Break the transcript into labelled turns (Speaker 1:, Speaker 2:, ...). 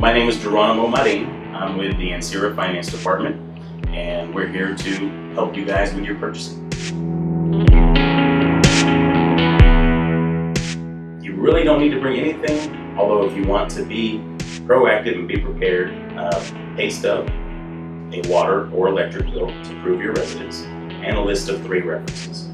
Speaker 1: My name is Geronimo Marin. I'm with the Ancira Finance Department, and we're here to help you guys with your purchasing. You really don't need to bring anything, although if you want to be proactive and be prepared, uh, pay stub, a water or electric bill to prove your residence, and a list of three references.